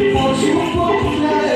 Hoje um pouco